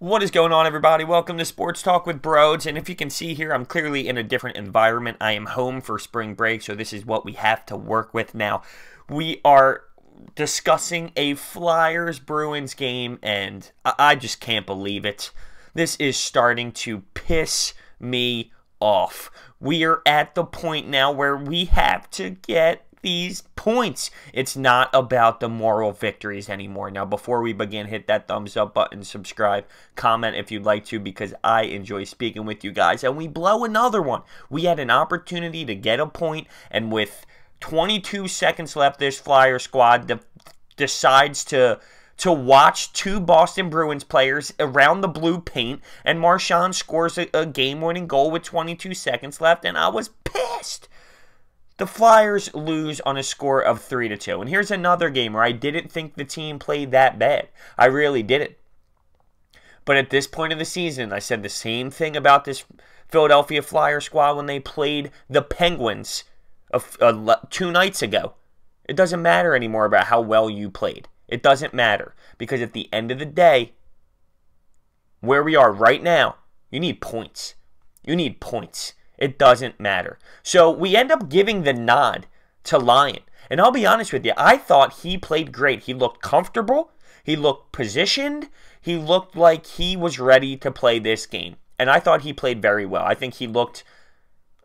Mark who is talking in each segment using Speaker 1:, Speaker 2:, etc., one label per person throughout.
Speaker 1: What is going on, everybody? Welcome to Sports Talk with Brodes. And if you can see here, I'm clearly in a different environment. I am home for spring break, so this is what we have to work with now. We are discussing a Flyers Bruins game, and I just can't believe it. This is starting to piss me off. We are at the point now where we have to get these points. It's not about the moral victories anymore. Now, before we begin, hit that thumbs up button, subscribe, comment if you'd like to, because I enjoy speaking with you guys. And we blow another one. We had an opportunity to get a point, and with 22 seconds left, this Flyer squad de decides to to watch two Boston Bruins players around the blue paint, and Marchand scores a, a game-winning goal with 22 seconds left, and I was pissed. The Flyers lose on a score of 3 to 2. And here's another game where I didn't think the team played that bad. I really didn't. But at this point of the season, I said the same thing about this Philadelphia Flyer squad when they played the Penguins uh, two nights ago. It doesn't matter anymore about how well you played. It doesn't matter. Because at the end of the day, where we are right now, you need points. You need points. It doesn't matter. So we end up giving the nod to Lyon. And I'll be honest with you, I thought he played great. He looked comfortable. He looked positioned. He looked like he was ready to play this game. And I thought he played very well. I think he looked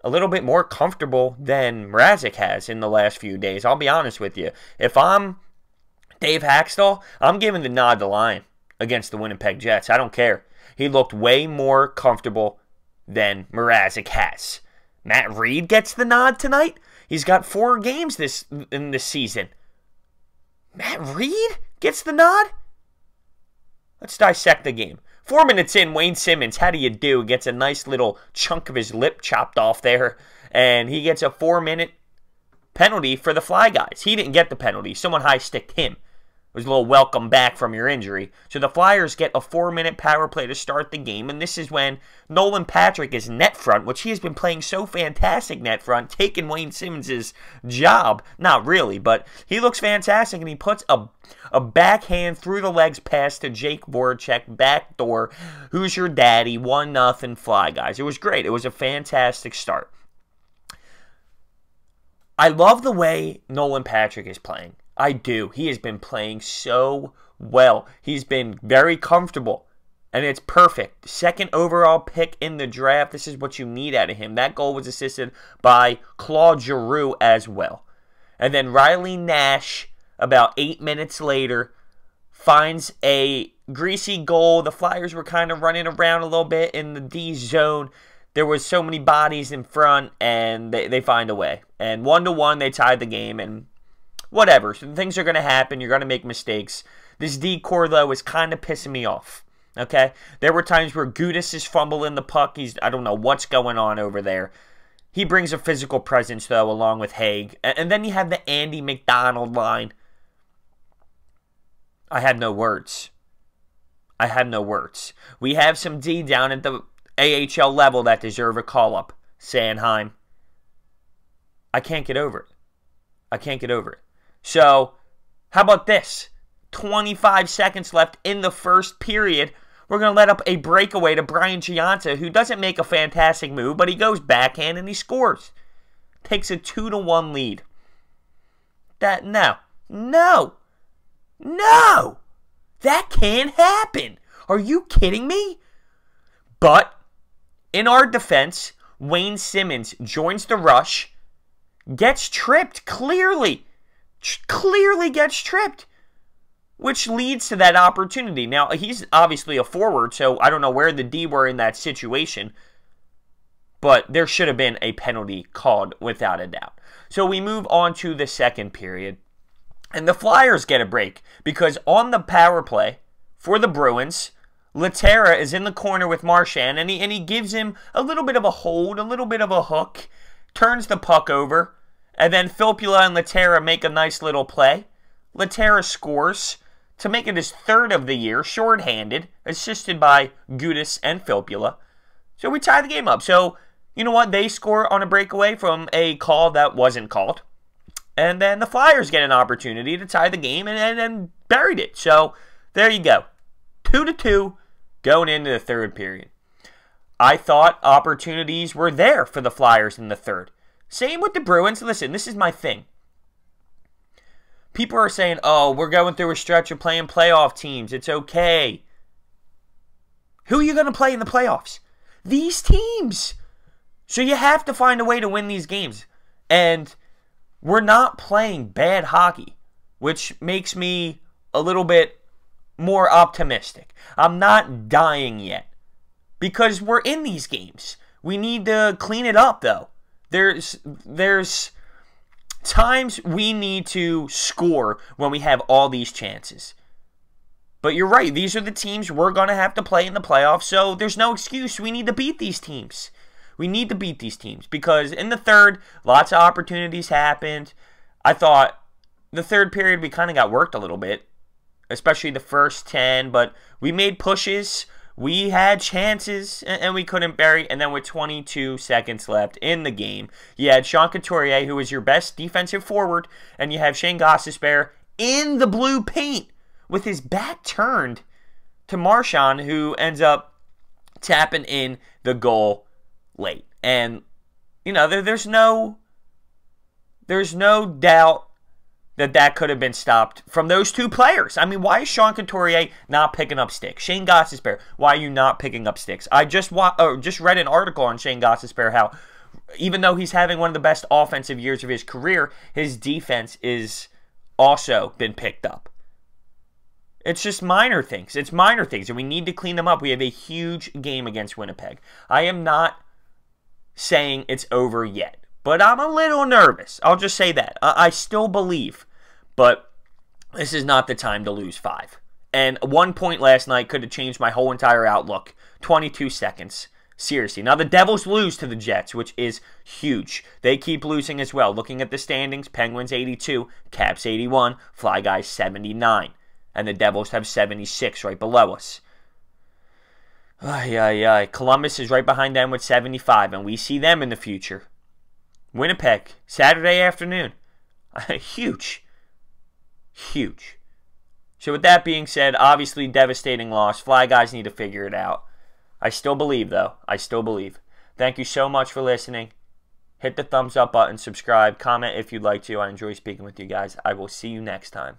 Speaker 1: a little bit more comfortable than Mrazek has in the last few days. I'll be honest with you. If I'm Dave Hakstol, I'm giving the nod to Lyon against the Winnipeg Jets. I don't care. He looked way more comfortable than Mrazek has. Matt Read gets the nod tonight. He's got four games this in this season. Matt Read gets the nod? Let's dissect the game. Four minutes in, Wayne Simmonds, how do you do? Gets a nice little chunk of his lip chopped off there. And he gets a four minute penalty for the Fly Guys. He didn't get the penalty. Someone high sticked him. It was a little welcome back from your injury. So the Flyers get a four-minute power play to start the game, and this is when Nolan Patrick is net front, which he has been playing so fantastic net front, taking Wayne Simmonds' job. Not really, but he looks fantastic, and he puts a, a backhand through the legs pass to Jake Voracek, backdoor. Who's your daddy? One nothing Fly Guys. It was great. It was a fantastic start. I love the way Nolan Patrick is playing. I do. He has been playing so well. He's been very comfortable. And it's perfect. Second overall pick in the draft. This is what you need out of him. That goal was assisted by Claude Giroux as well. And then Riley Nash, about eight minutes later, finds a greasy goal. The Flyers were kind of running around a little bit in the D zone. There was so many bodies in front, and they, they find a way. And one to one, they tied the game, and whatever. So things are going to happen. You're going to make mistakes. This decor, though, is kind of pissing me off. Okay? There were times where Gudas is fumbling the puck. He's, I don't know what's going on over there. He brings a physical presence, though, along with Hagg. And then you have the Andy MacDonald line. I had no words. I had no words. We have some D down at the AHL level that deserve a call up. Sanheim. I can't get over it. I can't get over it. So, how about this? 25 seconds left in the first period. We're going to let up a breakaway to Brian Gionta, who doesn't make a fantastic move, but he goes backhand and he scores. Takes a 2 to 1 lead. That, no. No. No. That can't happen. Are you kidding me? But, in our defense, Wayne Simmonds joins the rush, gets tripped clearly clearly gets tripped, which leads to that opportunity. Now, he's obviously a forward, so I don't know where the D were in that situation, but there should have been a penalty called without a doubt. So we move on to the second period, and the Flyers get a break because on the power play for the Bruins, Lehtera is in the corner with Marchand, and he, and he gives him a little bit of a hold, a little bit of a hook, turns the puck over, and then Filppula and Lehtera make a nice little play. Lehtera scores to make it his third of the year, shorthanded, assisted by Gudas and Filppula. So we tie the game up. So, you know what? They score on a breakaway from a call that wasn't called. And then the Flyers get an opportunity to tie the game and, and, and buried it. So there you go. Two to two. going into the third period. I thought opportunities were there for the Flyers in the third. Same with the Bruins. Listen, this is my thing. People are saying, oh, we're going through a stretch of playing playoff teams. It's okay. Who are you going to play in the playoffs? These teams. So you have to find a way to win these games. And we're not playing bad hockey, which makes me a little bit more optimistic. I'm not dying yet because we're in these games. We need to clean it up though. There's there's times we need to score when we have all these chances. But you're right, these are the teams we're going to have to play in the playoffs, so there's no excuse. We need to beat these teams. We need to beat these teams because in the third, lots of opportunities happened. I thought the third period we kind of got worked a little bit, especially the first 10, but we made pushes. We had chances and we couldn't bury. And then with 22 seconds left in the game, you had Sean Couturier, who was your best defensive forward, and you have Shane Gostisbehere in the blue paint with his back turned to Marchand, who ends up tapping in the goal late. And you know, there, there's no there's no doubt that that could have been stopped from those two players. I mean, why is Sean Couturier not picking up sticks? Shane Gostisbehere, why are you not picking up sticks? I just wa- oh, just read an article on Shane Gostisbehere how even though he's having one of the best offensive years of his career, his defense is also been picked up. It's just minor things. It's minor things, and we need to clean them up. We have a huge game against Winnipeg. I am not saying it's over yet. But I'm a little nervous. I'll just say that. I, I still believe, but this is not the time to lose five. And one point last night could have changed my whole entire outlook. 22 seconds. Seriously. Now, the Devils lose to the Jets, which is huge. They keep losing as well. Looking at the standings, Penguins 82, Caps 81, Fly Guys 79. And the Devils have 76 right below us. Ay, ay, ay. Columbus is right behind them with 75, and we see them in the future. Winnipeg, Saturday afternoon. Huge. Huge. So, with that being said, obviously devastating loss. Fly guys need to figure it out. I still believe, though. I still believe. Thank you so much for listening. Hit the thumbs up button, subscribe, comment if you'd like to. I enjoy speaking with you guys. I will see you next time.